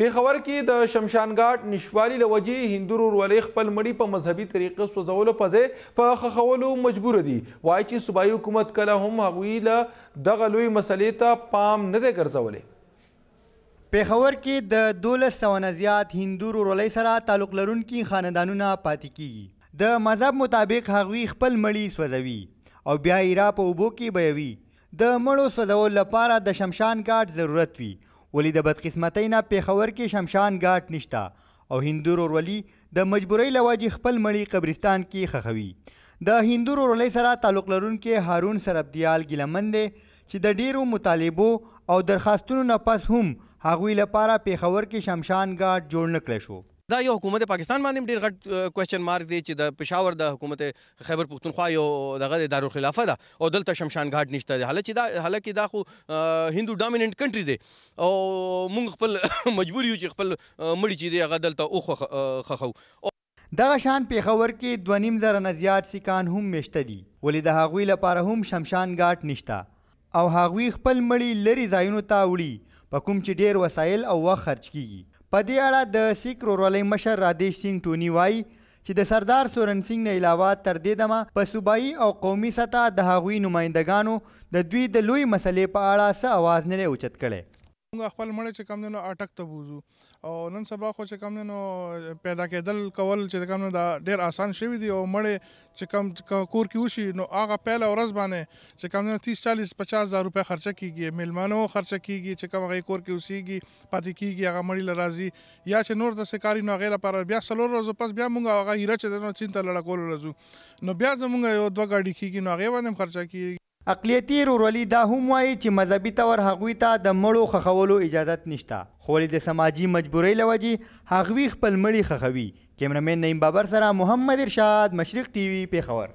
پېښور کې د شمشان ګاټ نشوالي له وجې هندو ورورولۍ خپل مړي په مذهبي طریقه سوځولو په ځای په خښولو مجبور دي وایي چې صوبایي حکومت کله هم هغوی له دغه لوی مسلې ته پام نه دی ګرځولی پېښور کې د دولس سوه نه زیات هندو ورورولۍ سره تعلق لرونکي خاندانونه پاتې کېږي د مذهب مطابق هغوی خپل مړي سوځوي او بیا یې را په اوبو کې بهوي د مړو سوځولو لپاره د شمشان ګاټ ضرورت وي ولي د بدقسمتۍ نه پېښور کې شمشان ګاټ نشته او هندو رورولي د مجبورۍ له وجې خپل مړي قبرستان کې خښوي د هندو رورولۍ سره تعلق لرونکی هارون سربديال ګيله من دی چې د ډېرو مطالبو او درخواستونو نه پس هم هغوي لپاره پېښور کې شمشان ګاټ جوړ نه کړی شو. دا یو حکومت پاکستان باندې هم ډیر غټ کوېسچن مارک دی چې د پېښور د حکومت خیبر پښتونخوا یو دغه دی دارالخلافه ده او دلته شمشان ګاټ نشته دی حالانکه دا حالانکه دا خو هندو ډامیننټ کنټري دی او موږ خپل مجبور یو چې خپل مړي چې دی هغه دلته او خخو دغه شان پېښور کې دوه نیم زره نه زیات سیکان هم مېشته دي ولې د هغوی لپاره هم شمشان ګاټ نشته او هغوی خپل مړي لرې ځایونو ته وړي په کوم چې ډېر وسایل او وخت خرچ کېږي. په دې اړه د سیک ورورولۍ مشر رادیش سینګ ټوني وايي چې د سردار سورن سینګ نه علاوه تر دې دمه په صوبايي او قومي سطح د هغوی نمایندګانو د دوی د لویې مسلې په اړه څه اواز نه دی اوچت کړی. مونږ خپل مړی چې کوم دی نو اټک ته بوزو او نن سبا خو چې کوم دی نو پیدا کېدل کول چې کوم دا ډېر آسان شوی دی او مړی چې کوم کور کې وشي نو هغه پهله ورځ باندې چې کوم دی تیس چالیس پچاس هزار روپۍ خرچه کېږي میلمانو خرچه کېږي چې کوم هغه کور کې اوسېږي پاتې کېږي هغه مړی له راځي یا چې نور داسې کار وي نو هغې لپاره بیا څلور ورځو پس بیا مونږ هغه هیره چې دی نو چین ته لړه کولو له ځو نو بیا زمونږ یو دوه ګاډي کېږي نو هغې باندې هم خرچه کېږي. اقلیتی رورلی دا هم وایی چی مذهبی طور هغوی ته د مړو خښولو اجازت نشته خو ولی د سماجی مجبوری له وجی هغوی خپل مړی خښوی کیمره مین نعیم بابر سره محمد ارشاد مشرق ټی وی پيښور.